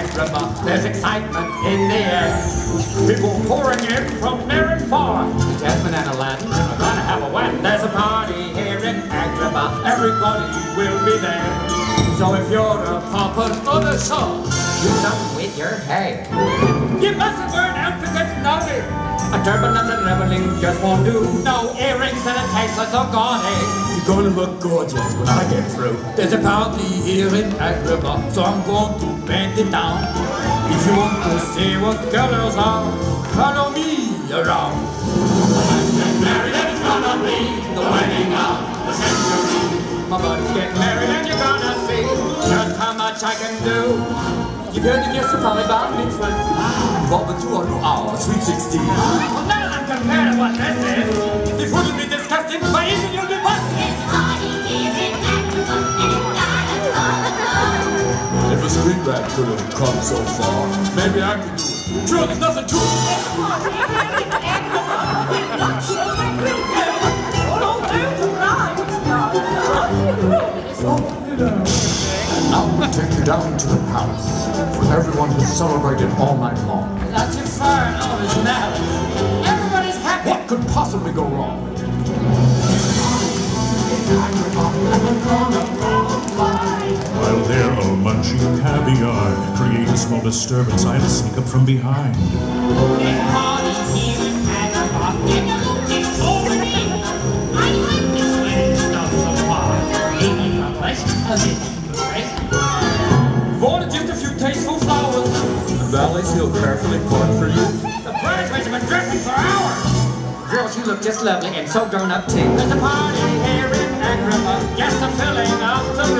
Agrabah. There's excitement in the air. People pouring in from near and far. Jasmine and Aladdin are gonna have a wet. There's a party here in Agrabah. Everybody will be there. So if you're a puppet or the show, do something with your hair. You mustn't that's naughty. A turban and a reveling just won't do. No earrings and a tasteless or gaudy. You're gonna look gorgeous when I get through. There's a party here in Agrabah, so I'm going to bend it down. If you want to see what colors are, follow me around. Get married and it's gonna be the wedding of the century. My buddy's getting married and you're gonna see just how much I can do. You've heard the news about bar mitzvah. Would you do our sweet 16? Well, them compare to what this is. If wouldn't be disgusting, my eating you'll be busted. If a street rat could have come so far, maybe I could do it. Sure, there's nothing to it. Now we take you down to the palace, where everyone has celebrated all night long. Not too far, no, it's now. Everybody's happy. What could possibly go wrong? While they're all munching caviar, create a small disturbance, I'll sneak up from behind. Wanted The valleys he'll carefully part for you. The bridesmaids have been dressing for hours. Girls, you look just lovely and so grown up too. There's a party here in Agrabah. Guests are filling up the room. But there's something